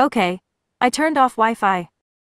Okay. I turned off Wi-Fi.